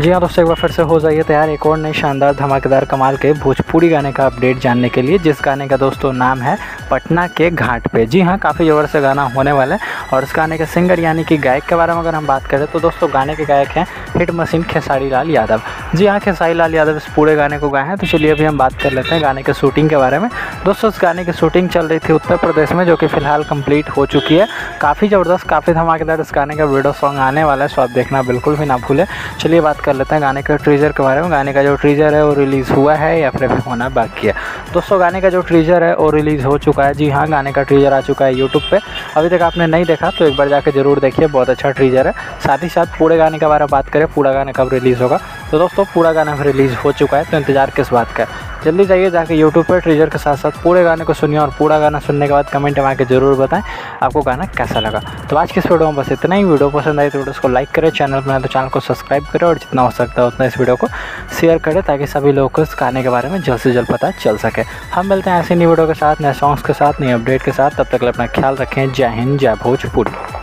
जी हाँ दोस्तों, एक बार फिर से हो जाइए तैयार। एक और नई शानदार, धमाकेदार, कमाल के भोजपुरी गाने का अपडेट जानने के लिए, जिस गाने का दोस्तों नाम है पटना के घाट पे। जी हाँ काफ़ी ज़ोर से गाना होने वाला है और इस गाने के सिंगर यानी कि गायक के बारे में अगर हम बात करें तो दोस्तों गाने के गायक हैं हिट मशीन खेसारी लाल यादव। जी हाँ खेसारी लाल यादव इस पूरे गाने को गाए हैं। तो चलिए अभी हम बात कर लेते हैं गाने के शूटिंग के बारे में। दोस्तों, इस गाने की शूटिंग चल रही थी उत्तर प्रदेश में, जो कि फ़िलहाल कंप्लीट हो चुकी है। काफ़ी ज़बरदस्त, काफ़ी धमाकेदार इस गाने का वीडियो सॉन्ग आने वाला है, सो आप देखना बिल्कुल भी ना भूलें। चलिए बात कर लेते हैं गाने के ट्रीजर के बारे में। गाने का जो ट्रीजर है वो रिलीज़ हुआ है या फिर होना बाकी है। दोस्तों, गाने का जो ट्रीजर है वो रिलीज़ हो चुका है। जी हाँ गाने का ट्रीजर आ चुका है यूट्यूब पर अभी तक आपने नहीं देखा तो एक बार जाकर ज़रूर देखिए। बहुत अच्छा ट्रीजर है। साथ ही साथ पूरे गाने के बारे में बात करें। पूरा गाना कब रिलीज़ होगा? तो दोस्तों, पूरा गाना रिलीज़ हो चुका है तो इंतज़ार किस बात का जल्दी जाइए जाके यूट्यूब पर ट्रीजर के साथ साथ पूरे गाने को सुनिए और पूरा गाना सुनने के बाद कमेंट में आके ज़रूर बताएँ, आपको गाना कैसा लगा। तो आज की इस वीडियो में बस इतना ही। वीडियो पसंद आई तो वीडियो को लाइक करें चैनल बनाए तो चैनल को सब्सक्राइब करें और जितना हो सकता है उतना इस वीडियो को शेयर करें ताकि सभी लोगों को इस गाने के बारे में जल्द से जल्द पता चल सके। हम मिलते हैं ऐसी नई वीडियो के साथ, नए सॉन्ग्स के साथ नए अपडेट के साथ। तब तक अपना ख्याल रखें। जय हिंद, जय भोजपुरी।